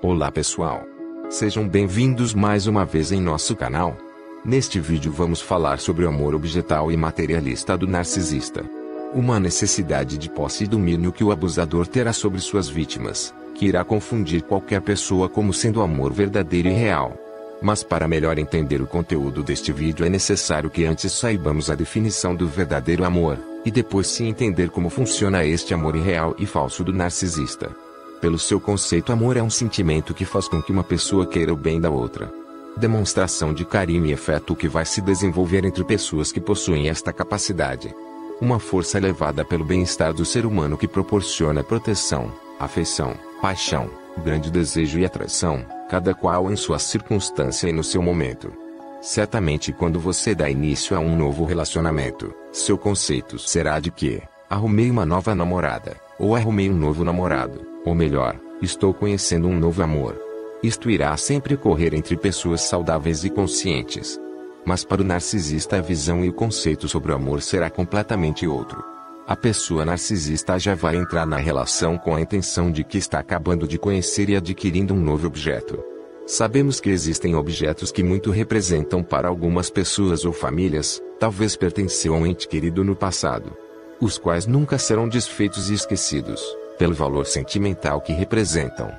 Olá pessoal! Sejam bem-vindos mais uma vez em nosso canal. Neste vídeo vamos falar sobre o amor objetal e materialista do narcisista. Uma necessidade de posse e domínio que o abusador terá sobre suas vítimas, que irá confundir qualquer pessoa como sendo amor verdadeiro e real. Mas para melhor entender o conteúdo deste vídeo é necessário que antes saibamos a definição do verdadeiro amor, e depois sim entender como funciona este amor irreal e falso do narcisista. Pelo seu conceito amor é um sentimento que faz com que uma pessoa queira o bem da outra. Demonstração de carinho e afeto que vai se desenvolver entre pessoas que possuem esta capacidade. Uma força elevada pelo bem-estar do ser humano que proporciona proteção, afeição, paixão, grande desejo e atração, cada qual em sua circunstância e no seu momento. Certamente quando você dá início a um novo relacionamento, seu conceito será de que, arrumei uma nova namorada, ou arrumei um novo namorado, ou melhor, estou conhecendo um novo amor. Isto irá sempre ocorrer entre pessoas saudáveis e conscientes. Mas para o narcisista a visão e o conceito sobre o amor será completamente outro. A pessoa narcisista já vai entrar na relação com a intenção de que está acabando de conhecer e adquirindo um novo objeto. Sabemos que existem objetos que muito representam para algumas pessoas ou famílias, talvez pertenceu a um ente querido no passado. Os quais nunca serão desfeitos e esquecidos, pelo valor sentimental que representam.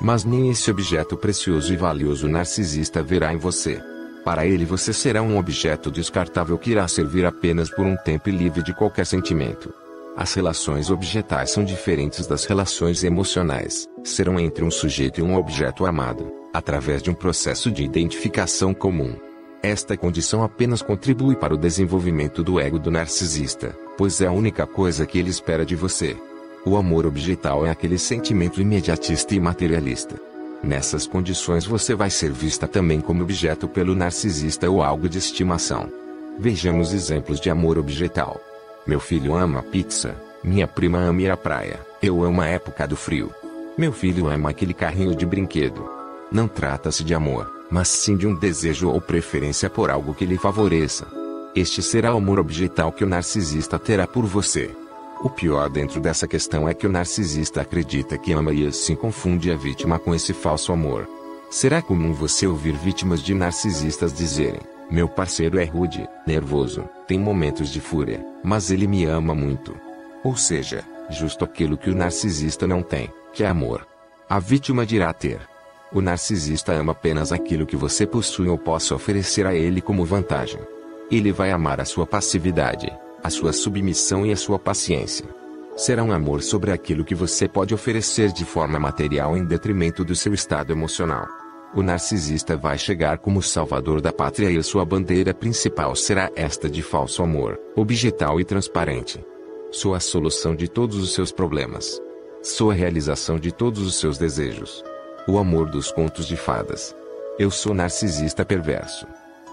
Mas nem esse objeto precioso e valioso narcisista verá em você. Para ele você será um objeto descartável que irá servir apenas por um tempo e livre de qualquer sentimento. As relações objetais são diferentes das relações emocionais, serão entre um sujeito e um objeto amado, através de um processo de identificação comum. Esta condição apenas contribui para o desenvolvimento do ego do narcisista, pois é a única coisa que ele espera de você. O amor objetal é aquele sentimento imediatista e materialista, Nessas condições você vai ser vista também como objeto pelo narcisista ou algo de estimação. Vejamos exemplos de amor objetal. Meu filho ama pizza, minha prima ama ir à praia, eu amo a época do frio. Meu filho ama aquele carrinho de brinquedo. Não trata-se de amor, mas sim de um desejo ou preferência por algo que lhe favoreça. Este será o amor objetal que o narcisista terá por você. O pior dentro dessa questão é que o narcisista acredita que ama e assim confunde a vítima com esse falso amor. Será comum você ouvir vítimas de narcisistas dizerem: Meu parceiro é rude, nervoso, tem momentos de fúria, mas ele me ama muito. Ou seja, justo aquilo que o narcisista não tem, que é amor. A vítima dirá ter. O narcisista ama apenas aquilo que você possui ou possa oferecer a ele como vantagem. Ele vai amar a sua passividade, a sua submissão e a sua paciência. Será um amor sobre aquilo que você pode oferecer de forma material em detrimento do seu estado emocional. O narcisista vai chegar como salvador da pátria e sua bandeira principal será esta de falso amor, objetal e transparente. Sou a solução de todos os seus problemas. Sou a realização de todos os seus desejos. O amor dos contos de fadas. Eu sou narcisista perverso.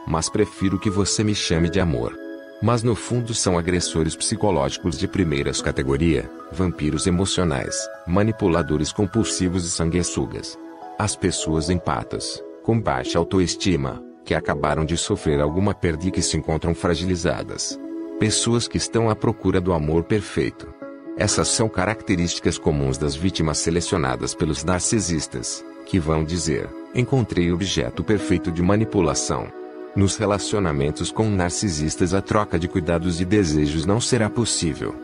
Mas prefiro que você me chame de amor mas no fundo são agressores psicológicos de primeiras categoria, vampiros emocionais, manipuladores compulsivos e sanguessugas. As pessoas empatas, com baixa autoestima, que acabaram de sofrer alguma perda e que se encontram fragilizadas. Pessoas que estão à procura do amor perfeito. Essas são características comuns das vítimas selecionadas pelos narcisistas, que vão dizer: encontrei o objeto perfeito de manipulação. Nos relacionamentos com narcisistas a troca de cuidados e desejos não será possível.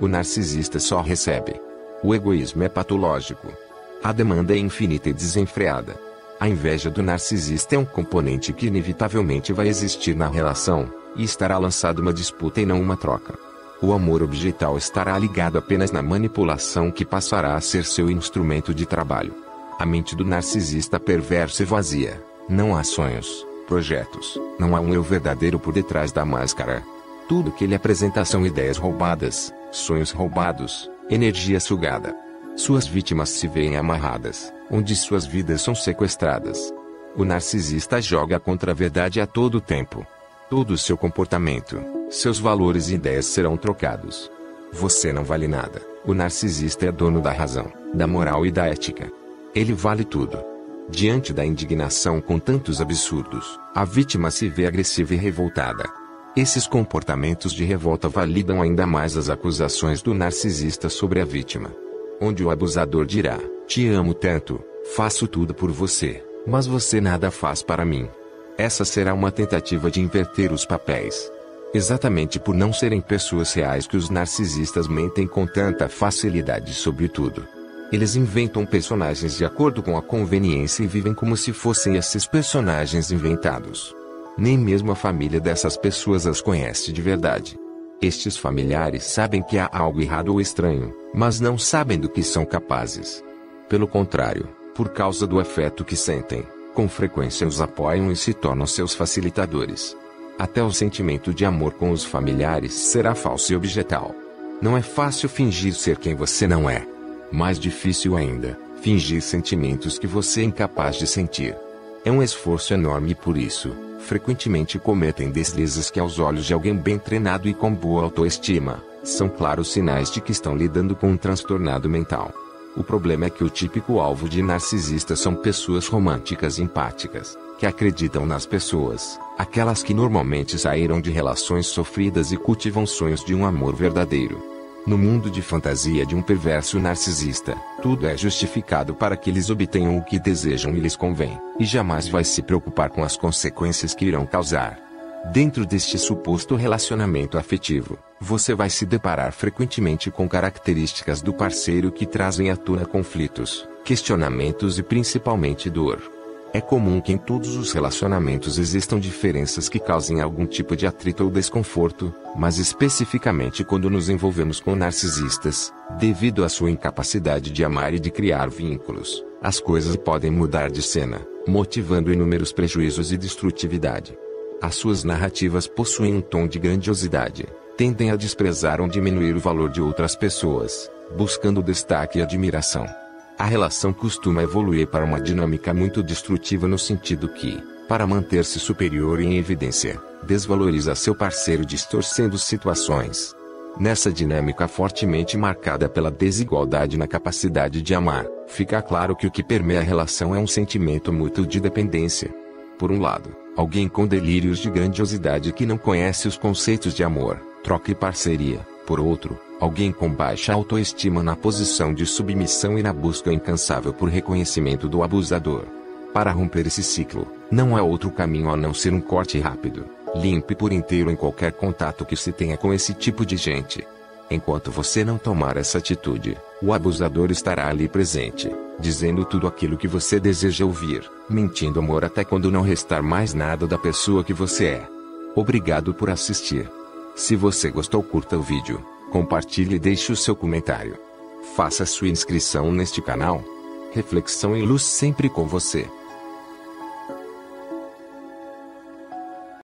O narcisista só recebe. O egoísmo é patológico. A demanda é infinita e desenfreada. A inveja do narcisista é um componente que inevitavelmente vai existir na relação, e estará lançada uma disputa e não uma troca. O amor objetal estará ligado apenas na manipulação que passará a ser seu instrumento de trabalho. A mente do narcisista perversa e vazia. Não há sonhos, projetos. Não há um eu verdadeiro por detrás da máscara. Tudo que ele apresenta são ideias roubadas, sonhos roubados, energia sugada. Suas vítimas se veem amarradas, onde suas vidas são sequestradas. O narcisista joga contra a verdade a todo tempo. Todo o seu comportamento, seus valores e ideias serão trocados. Você não vale nada. O narcisista é dono da razão, da moral e da ética. Ele vale tudo. Diante da indignação com tantos absurdos, a vítima se vê agressiva e revoltada. Esses comportamentos de revolta validam ainda mais as acusações do narcisista sobre a vítima. Onde o abusador dirá: Te amo tanto, Faço tudo por você, mas você nada faz para mim. Essa será uma tentativa de inverter os papéis. Exatamente por não serem pessoas reais que os narcisistas mentem com tanta facilidade sobre tudo. Eles inventam personagens de acordo com a conveniência e vivem como se fossem esses personagens inventados. Nem mesmo a família dessas pessoas as conhece de verdade. Estes familiares sabem que há algo errado ou estranho, mas não sabem do que são capazes. Pelo contrário, por causa do afeto que sentem, com frequência os apoiam e se tornam seus facilitadores. Até o sentimento de amor com os familiares será falso e objetal. Não é fácil fingir ser quem você não é. Mais difícil ainda, fingir sentimentos que você é incapaz de sentir. É um esforço enorme e por isso, frequentemente cometem deslizes que aos olhos de alguém bem treinado e com boa autoestima, são claros sinais de que estão lidando com um transtornado mental. O problema é que o típico alvo de narcisistas são pessoas românticas e empáticas, que acreditam nas pessoas, aquelas que normalmente saíram de relações sofridas e cultivam sonhos de um amor verdadeiro. No mundo de fantasia de um perverso narcisista, tudo é justificado para que eles obtenham o que desejam e lhes convém, e jamais vai se preocupar com as consequências que irão causar. Dentro deste suposto relacionamento afetivo, você vai se deparar frequentemente com características do parceiro que trazem à tona conflitos, questionamentos e principalmente dor. É comum que em todos os relacionamentos existam diferenças que causem algum tipo de atrito ou desconforto, mas especificamente quando nos envolvemos com narcisistas, devido à sua incapacidade de amar e de criar vínculos, as coisas podem mudar de cena, motivando inúmeros prejuízos e destrutividade. As suas narrativas possuem um tom de grandiosidade, tendem a desprezar ou diminuir o valor de outras pessoas, buscando destaque e admiração. A relação costuma evoluir para uma dinâmica muito destrutiva no sentido que, para manter-se superior e em evidência, desvaloriza seu parceiro distorcendo situações. Nessa dinâmica fortemente marcada pela desigualdade na capacidade de amar, fica claro que o que permeia a relação é um sentimento mútuo de dependência. Por um lado, alguém com delírios de grandiosidade que não conhece os conceitos de amor, troca e parceria. Por outro, alguém com baixa autoestima na posição de submissão e na busca incansável por reconhecimento do abusador. Para romper esse ciclo, não há outro caminho a não ser um corte rápido, limpe por inteiro em qualquer contato que se tenha com esse tipo de gente. Enquanto você não tomar essa atitude, o abusador estará ali presente, dizendo tudo aquilo que você deseja ouvir, mentindo amor até quando não restar mais nada da pessoa que você é. Obrigado por assistir. Se você gostou, curta o vídeo, compartilhe e deixe o seu comentário. Faça sua inscrição neste canal. Reflexão e luz sempre com você.